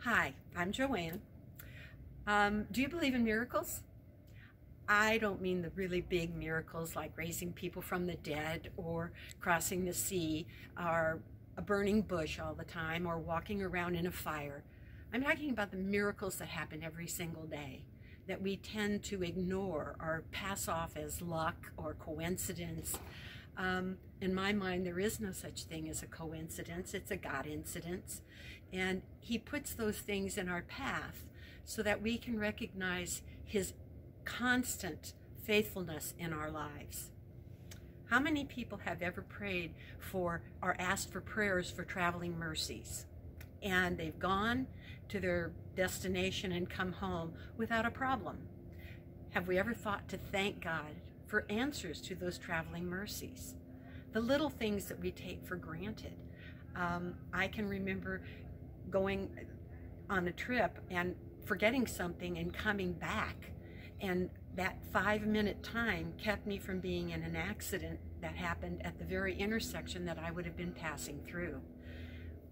Hi, I'm Joann. Um, do you believe in miracles? I don't mean the really big miracles like raising people from the dead or crossing the sea or a burning bush all the time or walking around in a fire. I'm talking about the miracles that happen every single day that we tend to ignore or pass off as luck or coincidence. Um, in my mind, there is no such thing as a coincidence. It's a God incidence. And he puts those things in our path so that we can recognize his constant faithfulness in our lives. How many people have ever prayed for or asked for prayers for traveling mercies? And they've gone to their destination and come home without a problem. Have we ever thought to thank God for answers to those traveling mercies? The little things that we take for granted. Um, I can remember going on a trip and forgetting something and coming back. And that five minute time kept me from being in an accident that happened at the very intersection that I would have been passing through.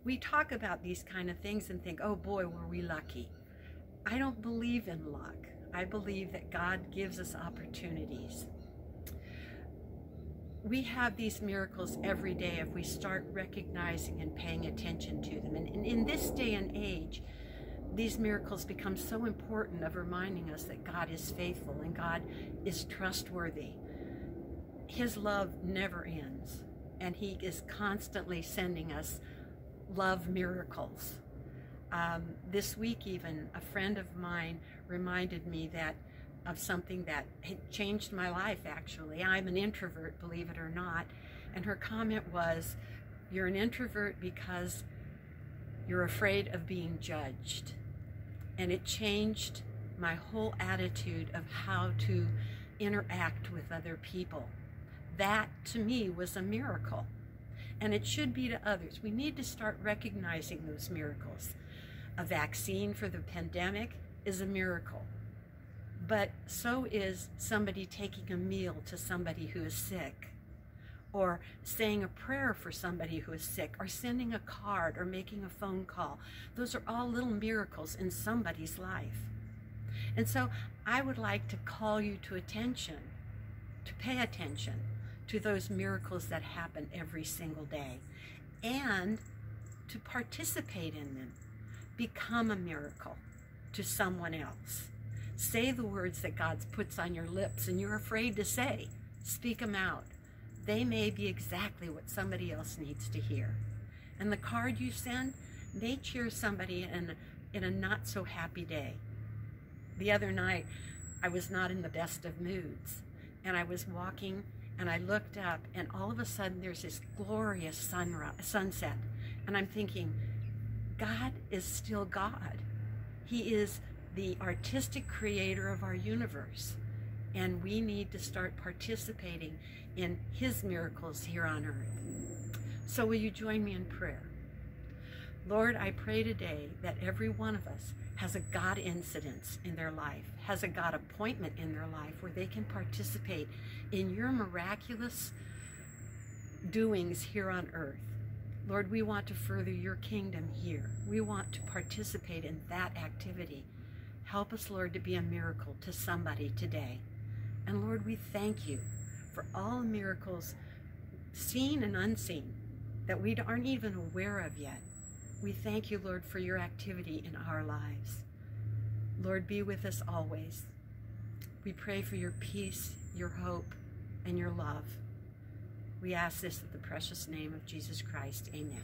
We talk about these kind of things and think, oh boy, were we lucky. I don't believe in luck. I believe that God gives us opportunities. We have these miracles every day if we start recognizing and paying attention to them. And in this day and age, these miracles become so important of reminding us that God is faithful and God is trustworthy. His love never ends, and He is constantly sending us love miracles. Um, this week, even, a friend of mine reminded me that of something that had changed my life, actually. I'm an introvert, believe it or not. And her comment was, You're an introvert because you're afraid of being judged and it changed my whole attitude of how to interact with other people. That to me was a miracle. And it should be to others. We need to start recognizing those miracles. A vaccine for the pandemic is a miracle. But so is somebody taking a meal to somebody who is sick or saying a prayer for somebody who is sick, or sending a card, or making a phone call. Those are all little miracles in somebody's life. And so I would like to call you to attention, to pay attention to those miracles that happen every single day, and to participate in them. Become a miracle to someone else. Say the words that God puts on your lips and you're afraid to say. Speak them out they may be exactly what somebody else needs to hear. And the card you send may cheer somebody in, in a not so happy day. The other night, I was not in the best of moods, and I was walking and I looked up, and all of a sudden there's this glorious sunrise, sunset. And I'm thinking, God is still God. He is the artistic creator of our universe and we need to start participating in His miracles here on earth. So, will you join me in prayer? Lord, I pray today that every one of us has a God incidence in their life, has a God appointment in their life where they can participate in your miraculous doings here on earth. Lord, we want to further your kingdom here. We want to participate in that activity. Help us, Lord, to be a miracle to somebody today. And Lord, we thank you for all miracles, seen and unseen, that we aren't even aware of yet. We thank you, Lord, for your activity in our lives. Lord, be with us always. We pray for your peace, your hope, and your love. We ask this in the precious name of Jesus Christ. Amen.